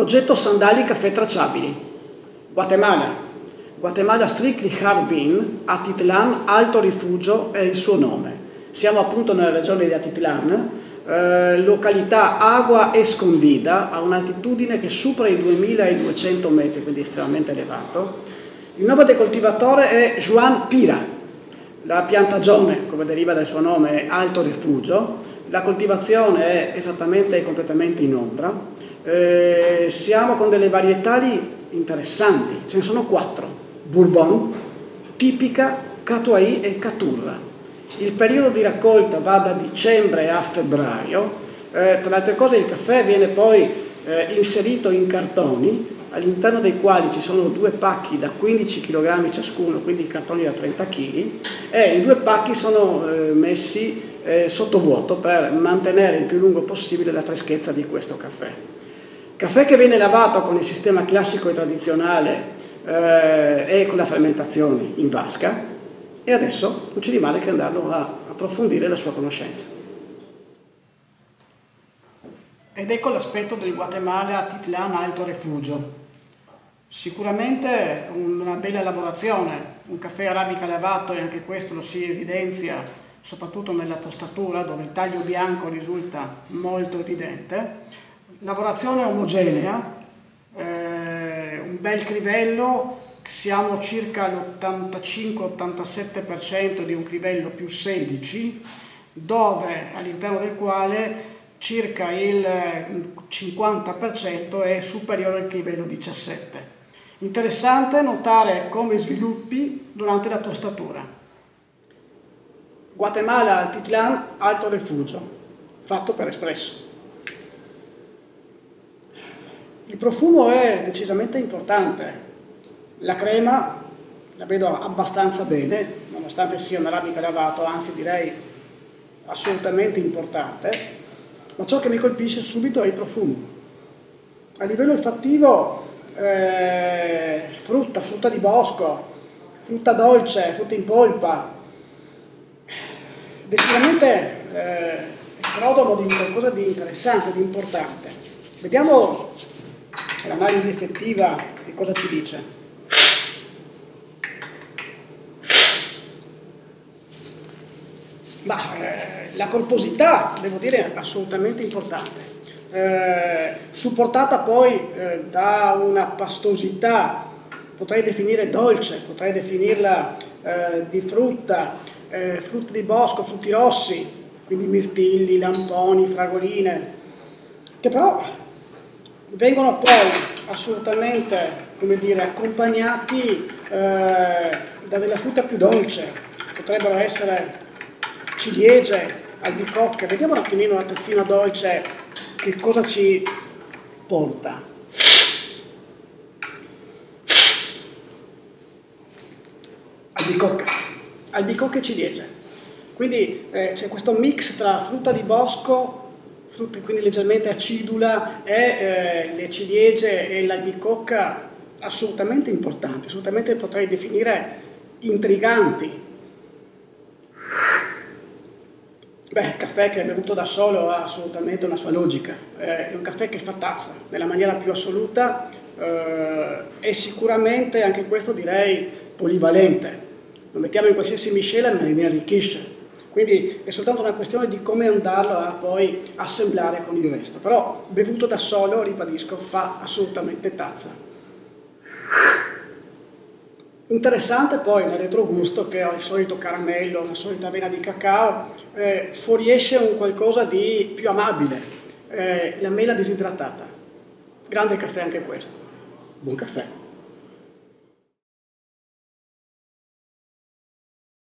Progetto Sandali Caffè Tracciabili. Guatemala. Guatemala Strictly Hard Bean, Atitlan, Alto Rifugio è il suo nome. Siamo appunto nella regione di Atitlan, eh, località Agua Escondida, a un'altitudine che supera i 2200 metri, quindi estremamente elevato. Il nome del coltivatore è Juan Pira. La piantagione, come deriva dal suo nome, è Alto Rifugio. La coltivazione è esattamente e completamente in ombra. Eh, siamo con delle varietali interessanti, ce ne sono quattro, Bourbon, tipica, Catuai e Caturra. Il periodo di raccolta va da dicembre a febbraio, eh, tra le altre cose il caffè viene poi eh, inserito in cartoni all'interno dei quali ci sono due pacchi da 15 kg ciascuno, quindi cartoni da 30 kg, e i due pacchi sono eh, messi eh, sotto vuoto per mantenere il più lungo possibile la freschezza di questo caffè. Caffè che viene lavato con il sistema classico e tradizionale eh, e con la fermentazione in vasca e adesso non c'è di male che andarlo a approfondire la sua conoscenza. Ed ecco l'aspetto del Guatemala Titlan Alto Refugio. Sicuramente una bella lavorazione, un caffè arabica lavato e anche questo lo si evidenzia soprattutto nella tostatura dove il taglio bianco risulta molto evidente lavorazione omogenea, eh, un bel crivello, siamo circa all'85-87% di un crivello più 16, dove all'interno del quale circa il 50% è superiore al crivello 17. Interessante notare come sviluppi durante la tostatura. Guatemala Altitlan Alto Refugio, fatto per espresso. Il profumo è decisamente importante. La crema la vedo abbastanza bene, nonostante sia un arabica lavato, anzi direi assolutamente importante, ma ciò che mi colpisce subito è il profumo. A livello olfattivo, eh, frutta, frutta di bosco, frutta dolce, frutta in polpa, decisamente eh, prodromo di qualcosa di interessante, di importante. Vediamo l'analisi effettiva che cosa ci dice? Ma eh, la corposità, devo dire, è assolutamente importante, eh, supportata poi eh, da una pastosità, potrei definire dolce, potrei definirla eh, di frutta, eh, frutti di bosco, frutti rossi, quindi mirtilli, lamponi, fragoline, che però vengono poi assolutamente come dire, accompagnati eh, da della frutta più dolce, potrebbero essere ciliegie, albicocche. Vediamo un attimino la tazzina dolce che cosa ci porta. Albicocche, albicocche ciliegie. Quindi eh, c'è questo mix tra frutta di bosco frutti quindi leggermente acidula e eh, le ciliegie e l'albicocca assolutamente importanti, assolutamente potrei definire intriganti. Beh, il caffè che è bevuto da solo ha assolutamente una sua logica, è un caffè che fa tazza nella maniera più assoluta eh, e sicuramente anche questo direi polivalente. Lo mettiamo in qualsiasi miscela ma mi arricchisce. Quindi è soltanto una questione di come andarlo a poi assemblare con il resto. Però bevuto da solo, ribadisco, fa assolutamente tazza. Interessante poi nel retrogusto che ho il solito caramello, la solita avena di cacao, eh, fuoriesce un qualcosa di più amabile, eh, la mela disidratata. Grande caffè anche questo. Buon caffè.